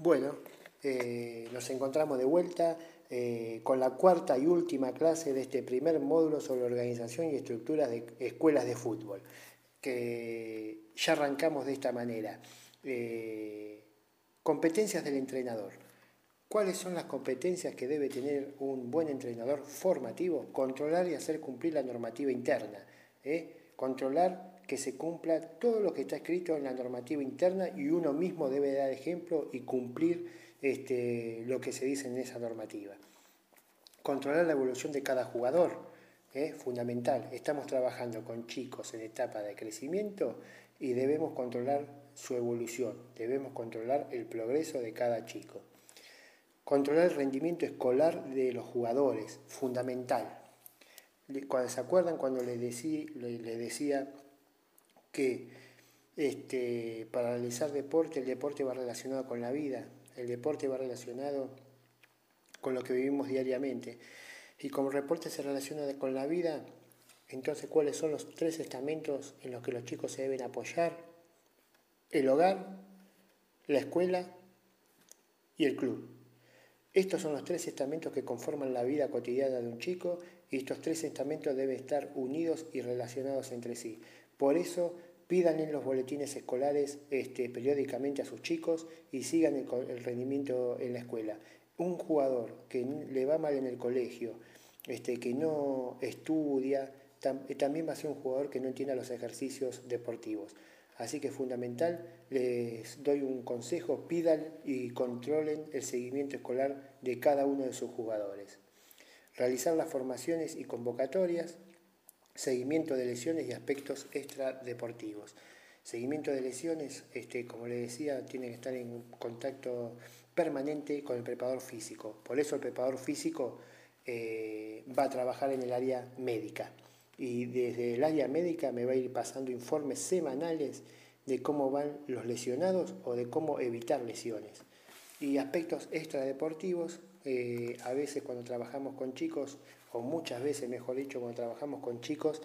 Bueno, eh, nos encontramos de vuelta eh, con la cuarta y última clase de este primer módulo sobre organización y estructuras de escuelas de fútbol, que ya arrancamos de esta manera. Eh, competencias del entrenador. ¿Cuáles son las competencias que debe tener un buen entrenador formativo? Controlar y hacer cumplir la normativa interna. Controlar que se cumpla todo lo que está escrito en la normativa interna y uno mismo debe dar ejemplo y cumplir este, lo que se dice en esa normativa. Controlar la evolución de cada jugador es fundamental. Estamos trabajando con chicos en etapa de crecimiento y debemos controlar su evolución, debemos controlar el progreso de cada chico. Controlar el rendimiento escolar de los jugadores, fundamental. Se acuerdan cuando les decía que este, para realizar deporte, el deporte va relacionado con la vida, el deporte va relacionado con lo que vivimos diariamente. Y como el deporte se relaciona con la vida, entonces, ¿cuáles son los tres estamentos en los que los chicos se deben apoyar? El hogar, la escuela y el club. Estos son los tres estamentos que conforman la vida cotidiana de un chico y estos tres estamentos deben estar unidos y relacionados entre sí. Por eso pidan en los boletines escolares este, periódicamente a sus chicos y sigan el, rendimiento en la escuela. Un jugador que le va mal en el colegio, este, que no estudia, también va a ser un jugador que no entienda los ejercicios deportivos. Así que es fundamental, les doy un consejo, pidan y controlen el seguimiento escolar de cada uno de sus jugadores. Realizar las formaciones y convocatorias, seguimiento de lesiones y aspectos extradeportivos. Seguimiento de lesiones, este, como les decía, tiene que estar en contacto permanente con el preparador físico. Por eso el preparador físico eh, va a trabajar en el área médica. Y desde el área médica me va a ir pasando informes semanales de cómo van los lesionados o de cómo evitar lesiones. Y aspectos extradeportivos, eh, a veces cuando trabajamos con chicos, o muchas veces, mejor dicho, cuando trabajamos con chicos,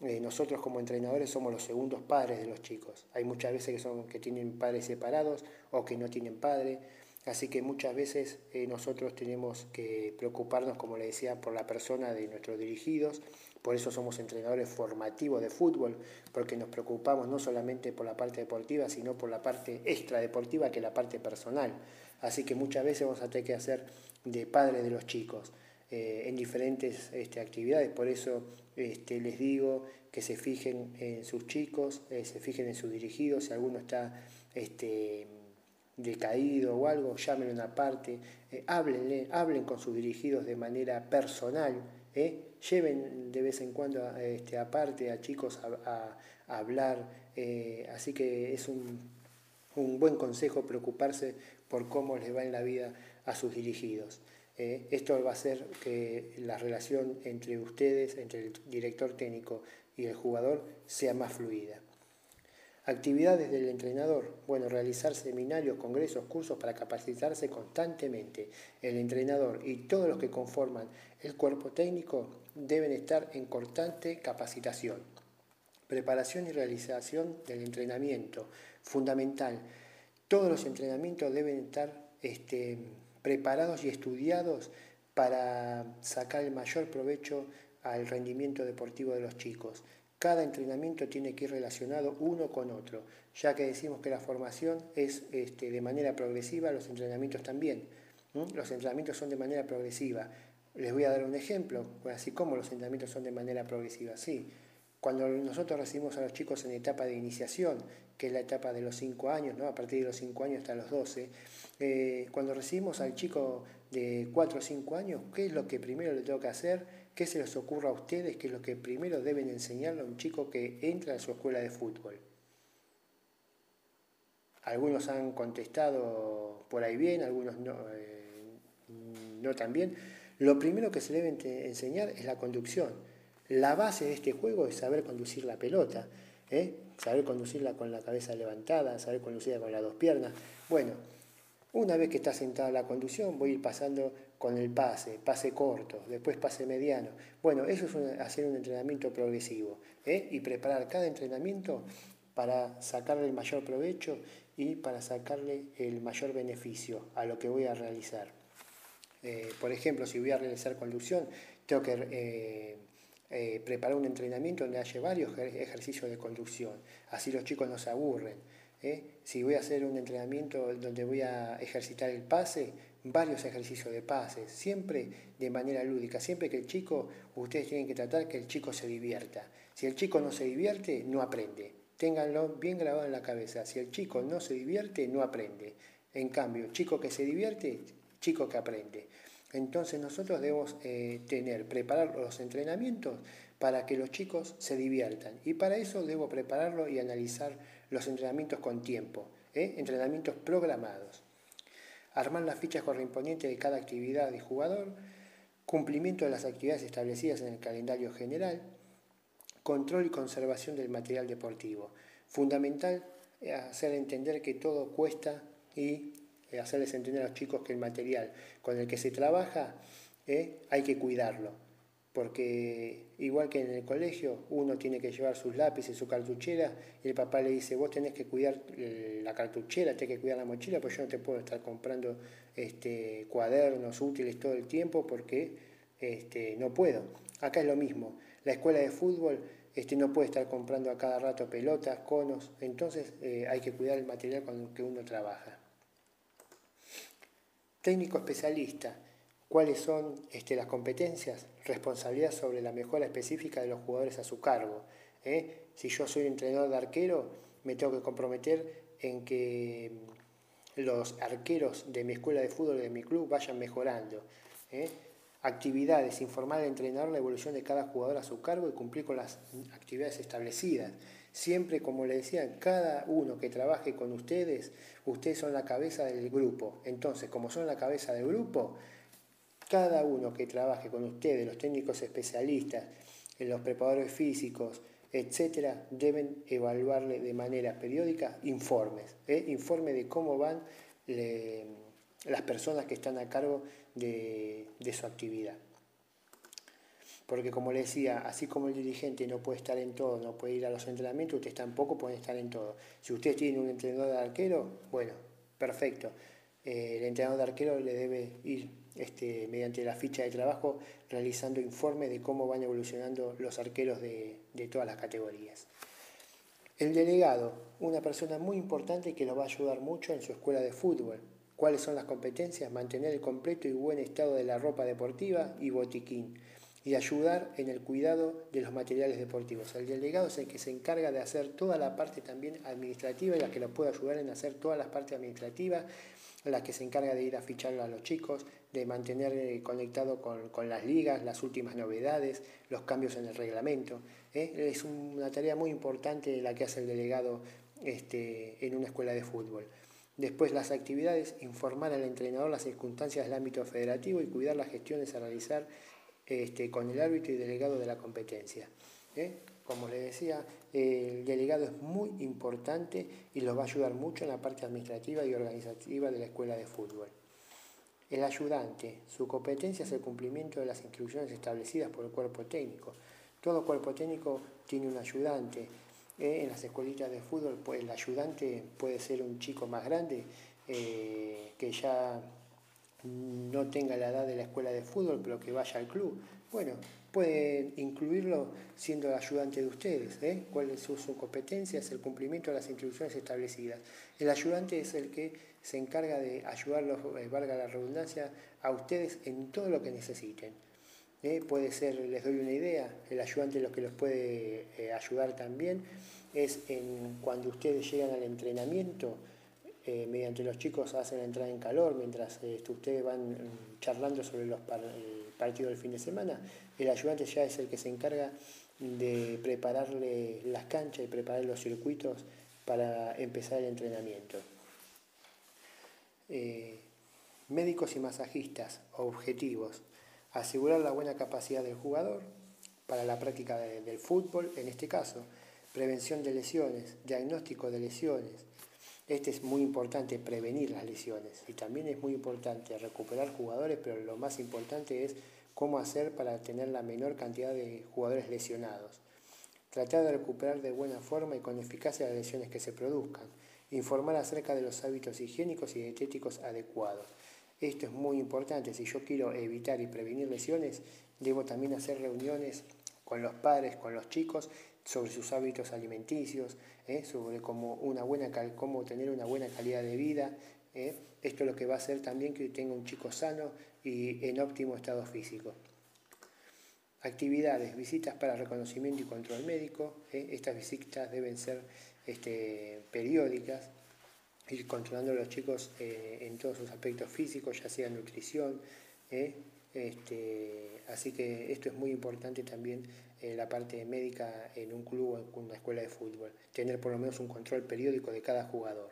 eh, nosotros como entrenadores somos los segundos padres de los chicos. Hay muchas veces que, son, que tienen padres separados o que no tienen padre. Así que muchas veces eh, nosotros tenemos que preocuparnos, como le decía, por la persona de nuestros dirigidos. Por eso somos entrenadores formativos de fútbol, porque nos preocupamos no solamente por la parte deportiva, sino por la parte extradeportiva, que es la parte personal. Así que muchas veces vamos a tener que hacer de padre de los chicos eh, en diferentes este, actividades. Por eso este, les digo que se fijen en sus chicos, eh, se fijen en sus dirigidos, si alguno está este, decaído o algo, llámenlo una parte, eh, háblenle, hablen con sus dirigidos de manera personal, lleven de vez en cuando este, aparte a chicos a, a hablar, así que es un, un buen consejo preocuparse por cómo les va en la vida a sus dirigidos. Eh, esto va a hacer que la relación entre ustedes, entre el director técnico y el jugador, sea más fluida. Actividades del entrenador. Bueno, realizar seminarios, congresos, cursos para capacitarse constantemente. El entrenador y todos los que conforman el cuerpo técnico deben estar en constante capacitación. Preparación y realización del entrenamiento. Fundamental. Todos los entrenamientos deben estar este, preparados y estudiados para sacar el mayor provecho al rendimiento deportivo de los chicos. Cada entrenamiento tiene que ir relacionado uno con otro, ya que decimos que la formación es este, de manera progresiva, los entrenamientos también. Los entrenamientos son de manera progresiva. Les voy a dar un ejemplo, así como los entrenamientos son de manera progresiva. Sí, cuando nosotros recibimos a los chicos en etapa de iniciación, que es la etapa de los 5 años, ¿no? a partir de los 5 años hasta los 12, eh, cuando recibimos al chico de 4 o 5 años, ¿qué es lo que primero le tengo que hacer? ¿Qué se les ocurra a ustedes? ¿Qué es lo que primero deben enseñarle a un chico que entra a su escuela de fútbol? Algunos han contestado por ahí bien, algunos no, eh, no tan bien. Lo primero que se debe enseñar es la conducción la base de este juego es saber conducir la pelota, ¿eh? saber conducirla con la cabeza levantada, saber conducirla con las dos piernas. Bueno, una vez que está sentada la conducción, voy a ir pasando con el pase, pase corto, después pase mediano. Bueno, eso es hacer un entrenamiento progresivo ¿eh? y preparar cada entrenamiento para sacarle el mayor provecho y para sacarle el mayor beneficio a lo que voy a realizar. Eh, por ejemplo, si voy a realizar conducción, tengo que eh, preparar un entrenamiento donde haya varios ejercicios de conducción, así los chicos no se aburren. Si voy a hacer un entrenamiento donde voy a ejercitar el pase, varios ejercicios de pase, siempre de manera lúdica, siempre que el chico, ustedes tienen que tratar que el chico se divierta. Si el chico no se divierte, no aprende. Ténganlo bien grabado en la cabeza. Si el chico no se divierte, no aprende. En cambio, chico que se divierte, chico que aprende. Entonces nosotros debemos eh, tener, preparar los entrenamientos para que los chicos se diviertan. Y para eso debo prepararlo y analizar los entrenamientos con tiempo, ¿eh? entrenamientos programados. Armar las fichas correspondientes de cada actividad de jugador, cumplimiento de las actividades establecidas en el calendario general, control y conservación del material deportivo. Fundamental eh, hacer entender que todo cuesta y eh, hacerles entender a los chicos que el material con el que se trabaja eh, hay que cuidarlo. Porque igual que en el colegio, uno tiene que llevar sus lápices, su cartuchera, y el papá le dice, vos tenés que cuidar la cartuchera, tenés que cuidar la mochila, pues yo no te puedo estar comprando este, cuadernos útiles todo el tiempo porque este, no puedo. Acá es lo mismo. La escuela de fútbol este, no puede estar comprando a cada rato pelotas, conos, entonces eh, hay que cuidar el material con el que uno trabaja. Técnico especialista, ¿cuáles son este, las competencias? Responsabilidad sobre la mejora específica de los jugadores a su cargo. ¿eh? Si yo soy entrenador de arquero, me tengo que comprometer en que los arqueros de mi escuela de fútbol, de mi club, vayan mejorando. ¿eh? actividades, informar al entrenador la evolución de cada jugador a su cargo y cumplir con las actividades establecidas. Siempre, como le decía, cada uno que trabaje con ustedes, ustedes son la cabeza del grupo. Entonces, como son la cabeza del grupo, cada uno que trabaje con ustedes, los técnicos especialistas, los preparadores físicos, etcétera, deben evaluarle de manera periódica informes, ¿eh? informe de cómo van las personas que están a cargo de, su actividad. Porque como le decía, así como el dirigente no puede estar en todo, no puede ir a los entrenamientos, ustedes tampoco pueden estar en todo. Si ustedes tienen un entrenador de arquero, bueno, perfecto. Eh, el entrenador de arquero le debe ir este, mediante la ficha de trabajo realizando informes de cómo van evolucionando los arqueros de, de todas las categorías. El delegado, una persona muy importante que lo va a ayudar mucho en su escuela de fútbol, ¿Cuáles son las competencias? Mantener el completo y buen estado de la ropa deportiva y botiquín y ayudar en el cuidado de los materiales deportivos. El delegado es el que se encarga de hacer toda la parte también administrativa y la que lo puede ayudar en hacer todas las partes administrativas, la que se encarga de ir a fichar a los chicos, de mantener eh, conectado con, las ligas, las últimas novedades, los cambios en el reglamento. ¿eh? Es una tarea muy importante la que hace el delegado este, en una escuela de fútbol. Después las actividades, informar al entrenador las circunstancias del ámbito federativo y cuidar las gestiones a realizar este, con el árbitro y delegado de la competencia. ¿eh? Como les decía, el delegado es muy importante y los va a ayudar mucho en la parte administrativa y organizativa de la escuela de fútbol. El ayudante, su competencia es el cumplimiento de las instrucciones establecidas por el cuerpo técnico. Todo cuerpo técnico tiene un ayudante, eh, en las escuelitas de fútbol, pues el ayudante puede ser un chico más grande eh, que ya no tenga la edad de la escuela de fútbol, pero que vaya al club. Bueno, pueden incluirlo siendo el ayudante de ustedes. ¿eh? ¿Cuál es su, competencia? Es el cumplimiento de las instrucciones establecidas. El ayudante es el que se encarga de ayudarlos, valga la redundancia, a ustedes en todo lo que necesiten. ¿eh? puede ser, les doy una idea, el ayudante lo que los puede eh, ayudar también es en cuando ustedes llegan al entrenamiento, eh, mediante los chicos hacen la entrada en calor, mientras este, ustedes van mm, charlando sobre los el partido del fin de semana, el ayudante ya es el que se encarga de prepararle las canchas y preparar los circuitos para empezar el entrenamiento. médicos y masajistas, objetivos asegurar la buena capacidad del jugador para la práctica del fútbol, en este caso, prevención de lesiones, diagnóstico de lesiones. Este es muy importante, prevenir las lesiones. Y también es muy importante recuperar jugadores, pero lo más importante es cómo hacer para tener la menor cantidad de jugadores lesionados. Tratar de recuperar de buena forma y con eficacia las lesiones que se produzcan. Informar acerca de los hábitos higiénicos y dietéticos adecuados. Esto es muy importante. Si yo quiero evitar y prevenir lesiones, debo también hacer reuniones con los padres, con los chicos, sobre sus hábitos alimenticios, ¿eh? sobre cómo, una buena, cómo tener una buena calidad de vida. ¿eh? Esto es lo que va a hacer también que tenga un chico sano y en óptimo estado físico. Actividades, visitas para reconocimiento y control médico. ¿eh? Estas visitas deben ser este, periódicas, ir controlando a los chicos en todos sus aspectos físicos, ya sea nutrición. Este, así que esto es muy importante también en la parte médica en un club o en una escuela de fútbol, tener por lo menos un control periódico de cada jugador.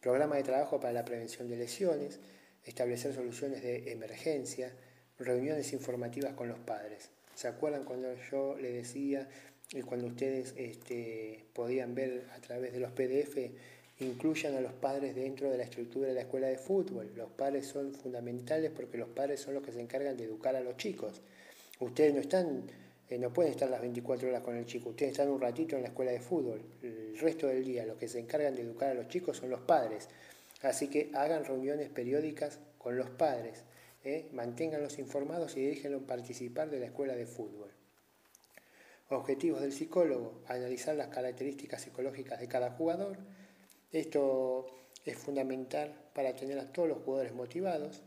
Programa de trabajo para la prevención de lesiones, establecer soluciones de emergencia, reuniones informativas con los padres. ¿Se acuerdan cuando yo le decía, y cuando ustedes este, podían ver a través de los PDF, incluyan a los padres dentro de la estructura de la escuela de fútbol? Los padres son fundamentales porque los padres son los que se encargan de educar a los chicos. Ustedes no están eh, no pueden estar las 24 horas con el chico, ustedes están un ratito en la escuela de fútbol, el resto del día los que se encargan de educar a los chicos son los padres, así que hagan reuniones periódicas con los padres, ¿eh? manténganlos informados y déjenlos participar de la escuela de fútbol. Objetivos del psicólogo, analizar las características psicológicas de cada jugador, esto es fundamental para tener a todos los jugadores motivados,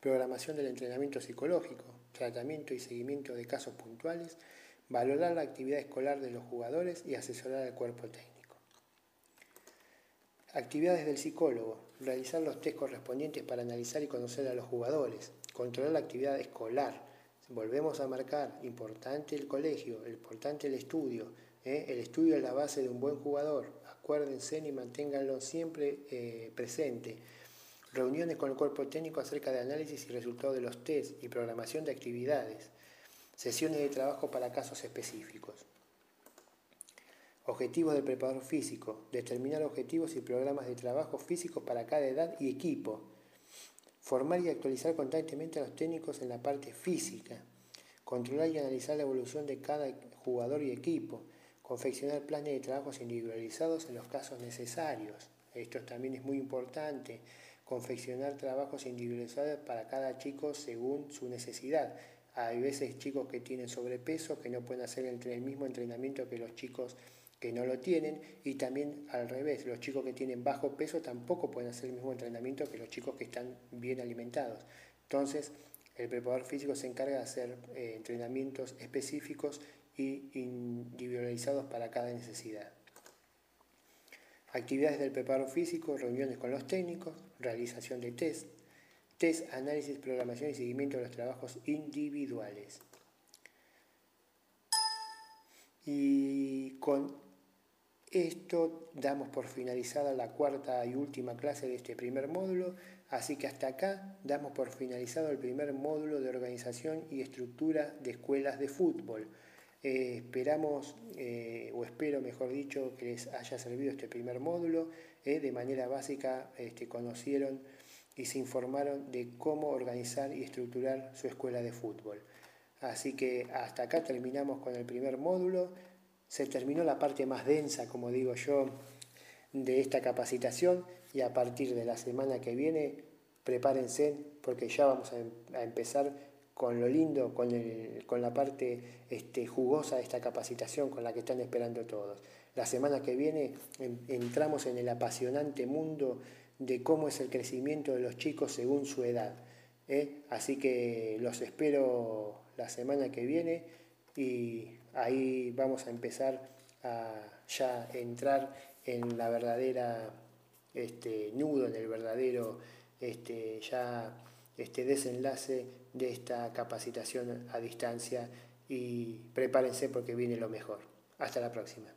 programación del entrenamiento psicológico, tratamiento y seguimiento de casos puntuales, valorar la actividad escolar de los jugadores y asesorar al cuerpo técnico. Actividades del psicólogo, realizar los test correspondientes para analizar y conocer a los jugadores, controlar la actividad escolar. Volvemos a marcar, importante el colegio, importante el estudio. ¿eh? El estudio es la base de un buen jugador. Acuérdense y manténganlo siempre eh, presente reuniones con el cuerpo técnico acerca de análisis y resultados de los test y programación de actividades, sesiones de trabajo para casos específicos. Objetivos del preparador físico, determinar objetivos y programas de trabajo físico para cada edad y equipo. Formar y actualizar constantemente a los técnicos en la parte física. Controlar y analizar la evolución de cada jugador y equipo. Confeccionar planes de trabajos individualizados en los casos necesarios. Esto también es muy importante confeccionar trabajos individualizados para cada chico según su necesidad. Hay veces chicos que tienen sobrepeso que no pueden hacer el mismo entrenamiento que los chicos que no lo tienen y también al revés, los chicos que tienen bajo peso tampoco pueden hacer el mismo entrenamiento que los chicos que están bien alimentados. Entonces, el preparador físico se encarga de hacer eh, entrenamientos específicos y individualizados para cada necesidad. Actividades del preparo físico, reuniones con los técnicos, realización de test, test, análisis, programación y seguimiento de los trabajos individuales. Y con esto damos por finalizada la cuarta y última clase de este primer módulo, así que hasta acá damos por finalizado el primer módulo de organización y estructura de escuelas de fútbol. Eh, esperamos, eh, o espero mejor dicho, que les haya servido este primer módulo. Eh, de manera básica este, conocieron y se informaron de cómo organizar y estructurar su escuela de fútbol. Así que hasta acá terminamos con el primer módulo. Se terminó la parte más densa, como digo yo, de esta capacitación y a partir de la semana que viene prepárense porque ya vamos a em-, empezar con lo lindo, con, con la parte este, jugosa de esta capacitación con la que están esperando todos. La semana que viene entramos en el apasionante mundo de cómo es el crecimiento de los chicos según su edad. ¿eh? Así que los espero la semana que viene y ahí vamos a empezar a ya entrar en la verdadera este, nudo, en el verdadero este, ya este desenlace de esta capacitación a distancia y prepárense porque viene lo mejor. Hasta la próxima.